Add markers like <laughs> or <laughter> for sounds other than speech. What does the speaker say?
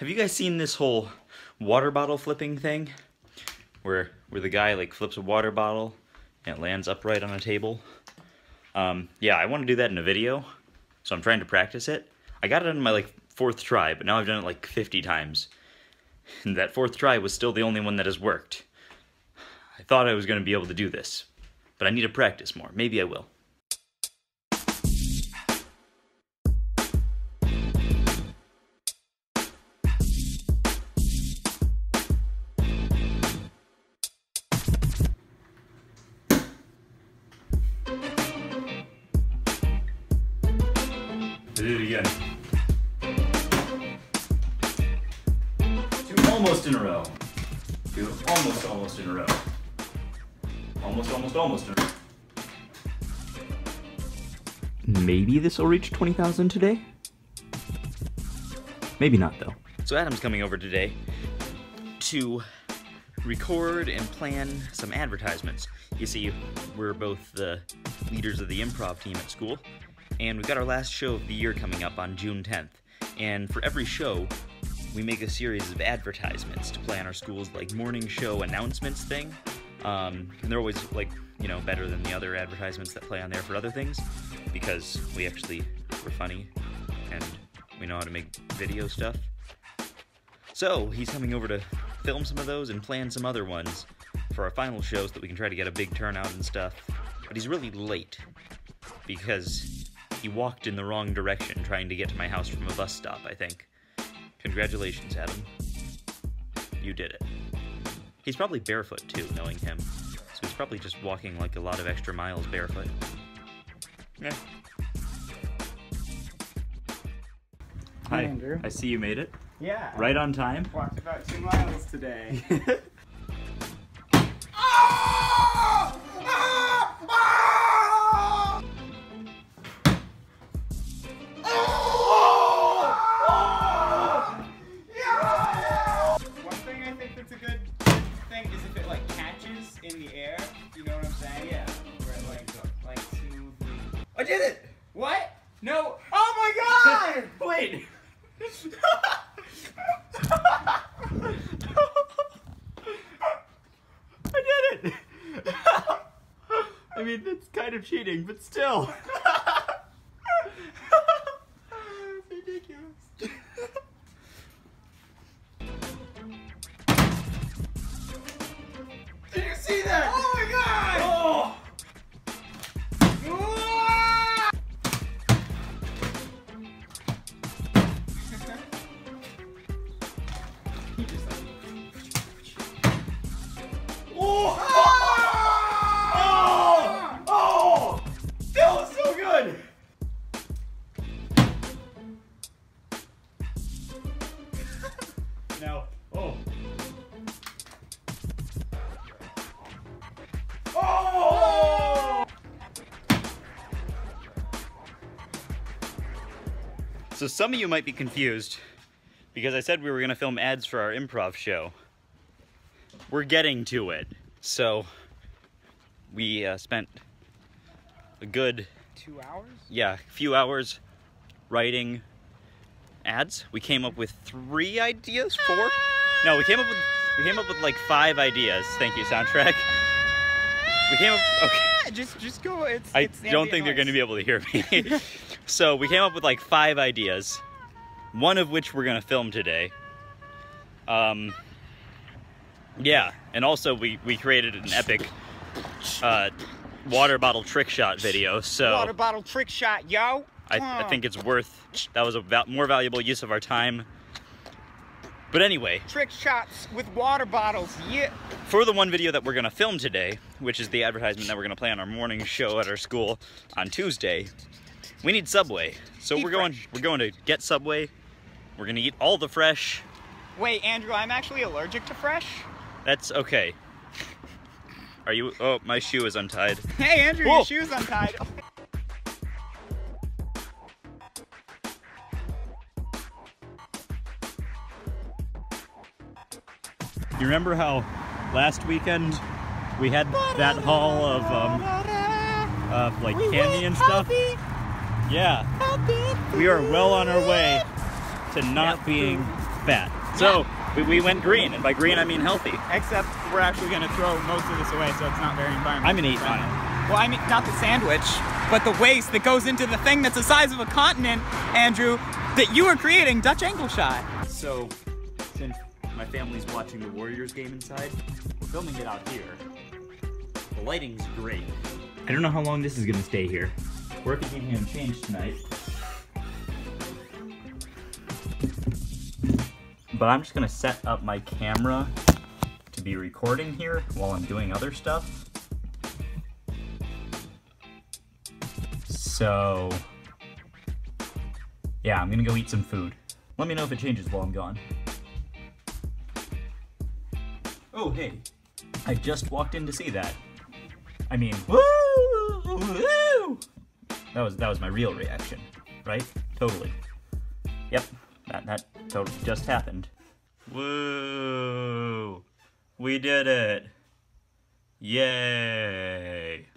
Have you guys seen this whole water bottle flipping thing? Where where the guy like flips a water bottle and it lands upright on a table? Um, yeah, I want to do that in a video, so I'm trying to practice it. I got it on my like fourth try, but now I've done it like 50 times. And that fourth try was still the only one that has worked. I thought I was going to be able to do this, but I need to practice more. Maybe I will. I did it again. Two almost in a row. Two almost almost in a row. Almost almost almost in a row. Maybe this will reach 20,000 today? Maybe not though. So Adam's coming over today to record and plan some advertisements. You see, we're both the leaders of the improv team at school, and we've got our last show of the year coming up on June 10th. And for every show, we make a series of advertisements to play on our school's like morning show announcements thing. Um, and they're always like, you know, better than the other advertisements that play on there for other things because we actually we're funny and we know how to make video stuff. So he's coming over to film some of those and plan some other ones for our final show so that we can try to get a big turnout and stuff. But he's really late because he walked in the wrong direction trying to get to my house from a bus stop, I think. Congratulations, Adam. You did it. He's probably barefoot too, knowing him. So he's probably just walking like a lot of extra miles barefoot. Yeah. Hi, Andrew. I see you made it. Yeah. Right on time. Walked about two miles today. <laughs> of cheating, but still. <laughs> So some of you might be confused because I said we were going to film ads for our improv show. We're getting to it. So we uh, spent a good, Two hours? yeah, a few hours writing ads. We came up with three ideas, four? No, we came up with we came up with like five ideas. Thank you, soundtrack. We came up okay. <laughs> Just, just go. It's. I it's don't think they're going to be able to hear me. <laughs> so we came up with like five ideas, one of which we're going to film today. Um, yeah, and also we we created an epic uh, water bottle trick shot video. So Water bottle trick shot, yo. I, I think it's worth that was a val- more valuable use of our time. But anyway, trick shots with water bottles. Yeah. for the one video that we're gonna film today, which is the advertisement that we're gonna play on our morning show at our school on Tuesday, we need Subway. So Eat we're going fresh. we're going to get Subway. We're gonna eat all the fresh. Wait, Andrew, I'm actually allergic to fresh. That's okay. Are you? Oh, my shoe is untied. Hey, Andrew, Whoa. your shoe's untied. <laughs> You remember how last weekend we had that haul of um, of like candy and stuff? Yeah, we are well on our way to not being fat. So we, we went green, and by green I mean healthy. Except we're actually going to throw most of this away, so it's not very environmental. I'm gonna eat friendly. mine. Well, I mean, not the sandwich, but the waste that goes into the thing that's the size of a continent, Andrew, that you are creating, Dutch angle shot. So, since my family's watching the Warriors game inside, we're filming it out here. The lighting's great. I don't know how long this is gonna stay here. We're thinking of change tonight. But I'm just gonna set up my camera to be recording here while I'm doing other stuff. So, yeah, I'm gonna go eat some food. Let me know if it changes while I'm gone. Oh, hey. I just walked in to see that. I mean, woo! Woo! That was that was my real reaction, right? Totally. Yep, that that totally just happened. Woo! We did it! Yay!